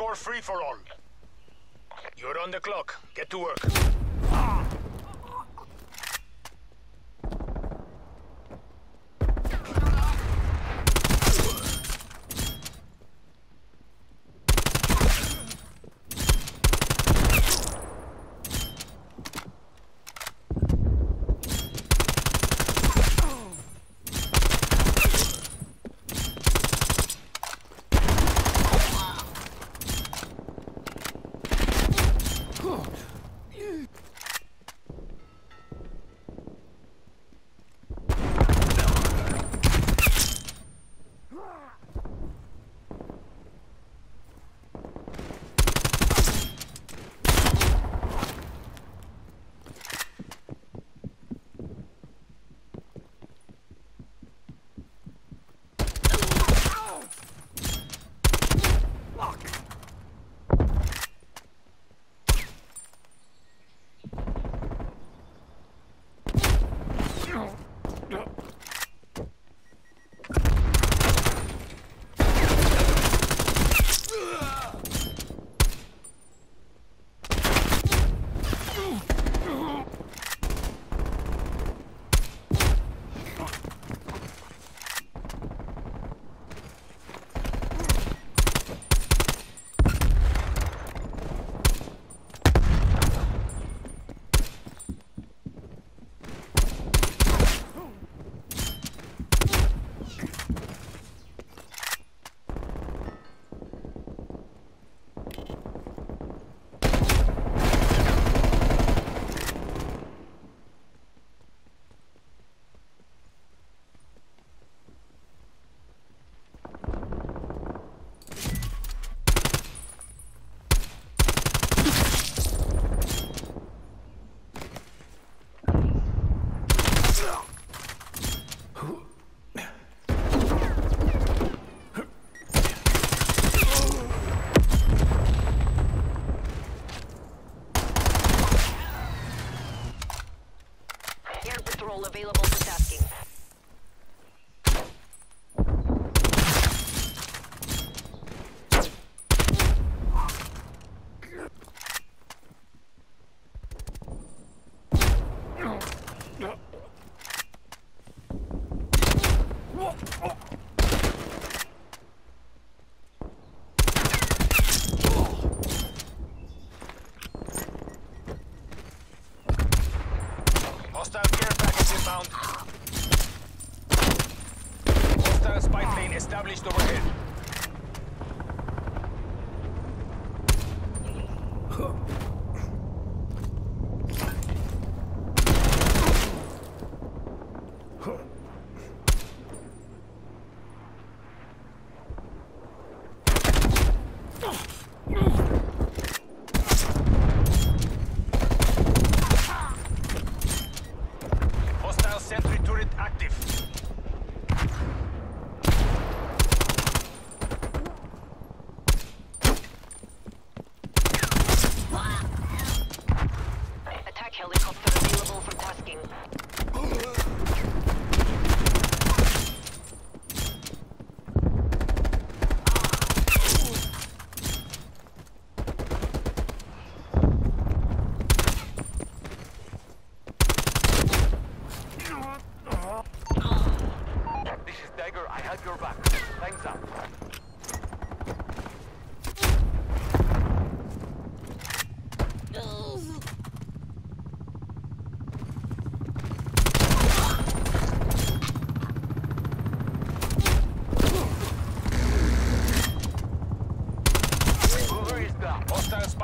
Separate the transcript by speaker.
Speaker 1: hardcore free-for-all. You're on the clock. Get to work.
Speaker 2: Air
Speaker 1: established overhead.
Speaker 2: Available for tasking.
Speaker 3: This is Dagger. I have your back. Thanks out.